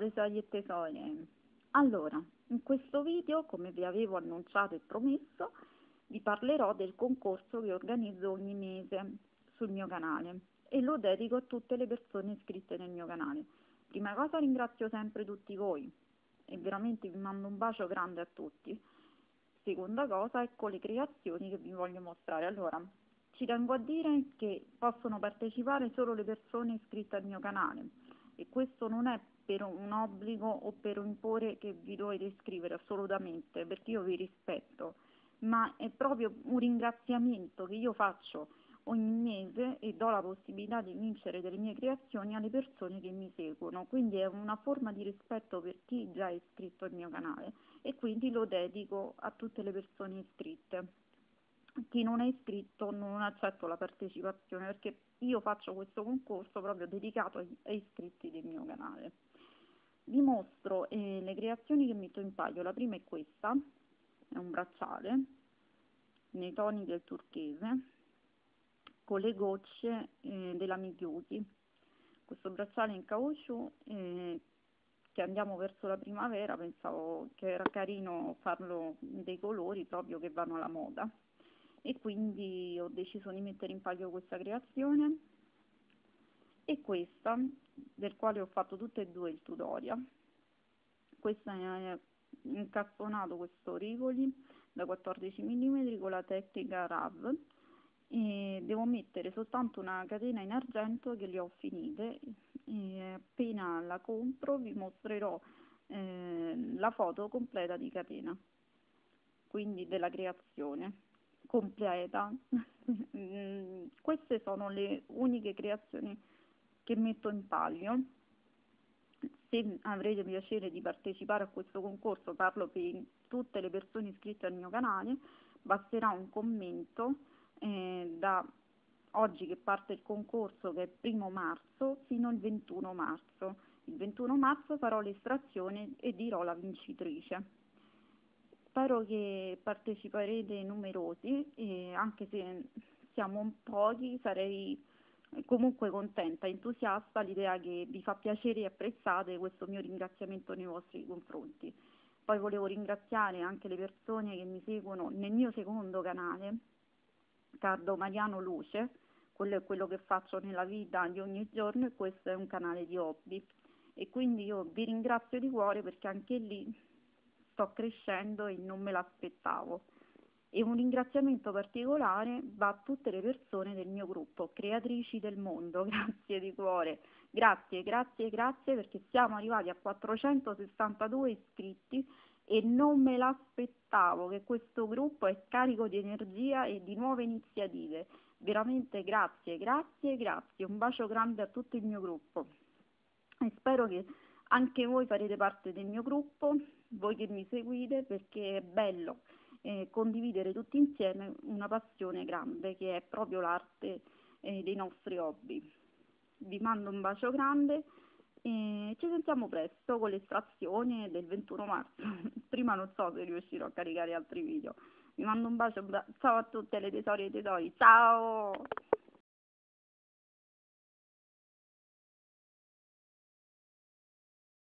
tesori e tesore! Allora, in questo video, come vi avevo annunciato e promesso, vi parlerò del concorso che organizzo ogni mese sul mio canale e lo dedico a tutte le persone iscritte nel mio canale. Prima cosa ringrazio sempre tutti voi e veramente vi mando un bacio grande a tutti. Seconda cosa, ecco le creazioni che vi voglio mostrare. Allora, ci tengo a dire che possono partecipare solo le persone iscritte al mio canale e questo non è per un obbligo o per imporre che vi dovete iscrivere assolutamente, perché io vi rispetto, ma è proprio un ringraziamento che io faccio ogni mese e do la possibilità di vincere delle mie creazioni alle persone che mi seguono, quindi è una forma di rispetto per chi già è iscritto al mio canale e quindi lo dedico a tutte le persone iscritte chi non è iscritto non accetto la partecipazione perché io faccio questo concorso proprio dedicato ai, iscritti del mio canale. Vi mostro eh, le creazioni che metto in paio, la prima è questa, è un bracciale nei toni del turchese con le gocce eh, della Miyuki. Questo bracciale in caucciù eh, che andiamo verso la primavera, pensavo che era carino farlo dei colori proprio che vanno alla moda e quindi ho deciso di mettere in palio questa creazione e questa del quale ho fatto tutte e due il tutorial. Questa è incazzonato questo Rivoli da 14 mm con la tecnica RAV e devo mettere soltanto una catena in argento che le ho finite. E appena la compro vi mostrerò eh, la foto completa di catena quindi della creazione completa. Mm, queste sono le uniche creazioni che metto in palio. Se avrete piacere di partecipare a questo concorso, parlo per tutte le persone iscritte al mio canale, basterà un commento eh, da oggi che parte il concorso che è il primo marzo fino al 21 marzo. Il 21 marzo farò l'estrazione e dirò la vincitrice. Spero che parteciperete numerosi e anche se siamo pochi sarei comunque contenta, entusiasta all'idea che vi fa piacere e apprezzate questo mio ringraziamento nei vostri confronti. Poi volevo ringraziare anche le persone che mi seguono nel mio secondo canale, Cardo Mariano Luce, quello è quello che faccio nella vita di ogni giorno e questo è un canale di hobby. E quindi io vi ringrazio di cuore perché anche lì sto crescendo e non me l'aspettavo. E un ringraziamento particolare va a tutte le persone del mio gruppo, creatrici del mondo, grazie di cuore, grazie, grazie, grazie perché siamo arrivati a 462 iscritti e non me l'aspettavo che questo gruppo è carico di energia e di nuove iniziative. Veramente grazie, grazie, grazie, un bacio grande a tutto il mio gruppo e spero che anche voi farete parte del mio gruppo, voi che mi seguite, perché è bello eh, condividere tutti insieme una passione grande che è proprio l'arte eh, dei nostri hobby. Vi mando un bacio grande e ci sentiamo presto con l'estrazione del 21 marzo. Prima non so se riuscirò a caricare altri video. Vi mando un bacio, ciao a tutte le tesori e tesori, ciao!